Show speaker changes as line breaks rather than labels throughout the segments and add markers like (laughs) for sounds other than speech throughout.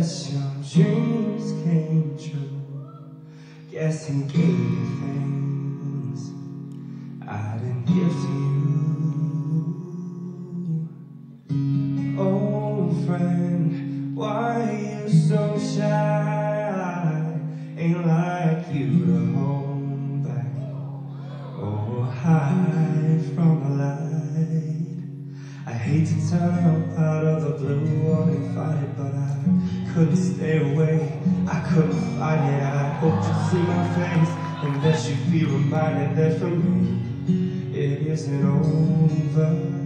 that your dreams came true. Guess he gave you things I didn't give to you. Oh, friend, why hate to turn up out of the blue and it, but I couldn't stay away. I couldn't fight it. I hope to see my face and that you be reminded that for me it isn't over.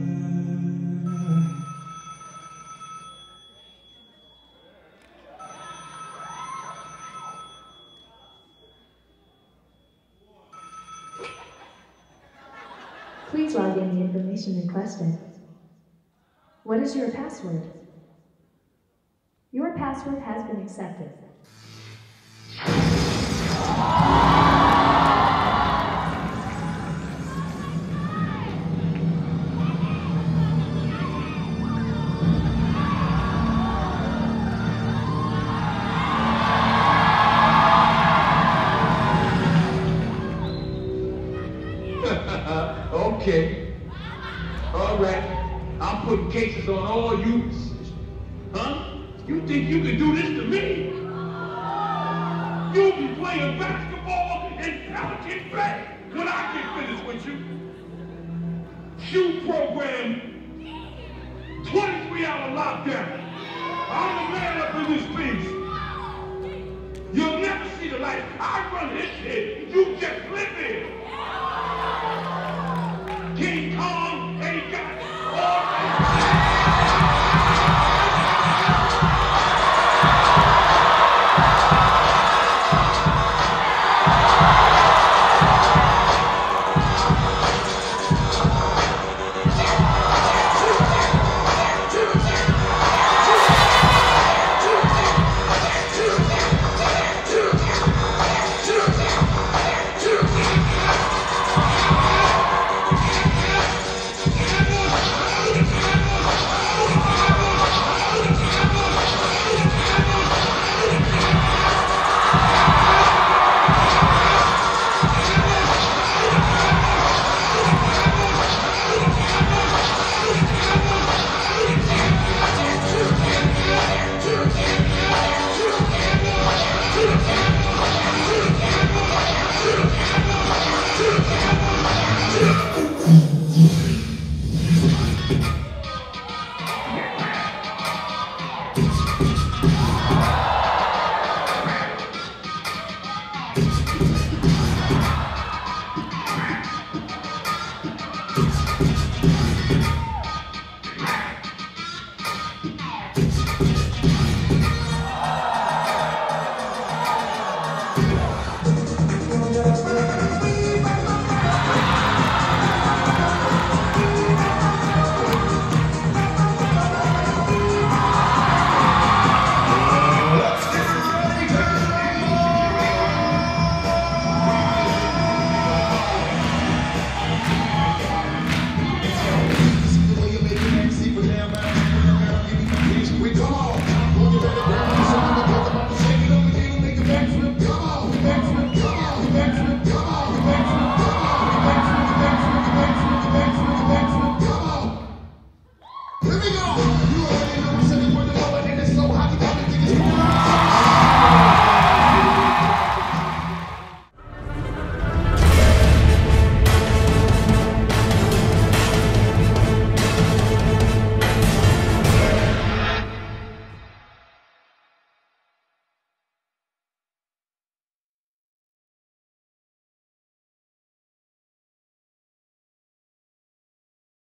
Please log in the information requested. What is your password? Your password has been accepted. (laughs)
okay. All right. I'm putting cases on all you. Huh? You think you can do this to me? You be playing basketball in Pelican Bay when I get finished with you. Shoe program, 23 hour lockdown. I'm the man up in this piece. You'll never see the light. I run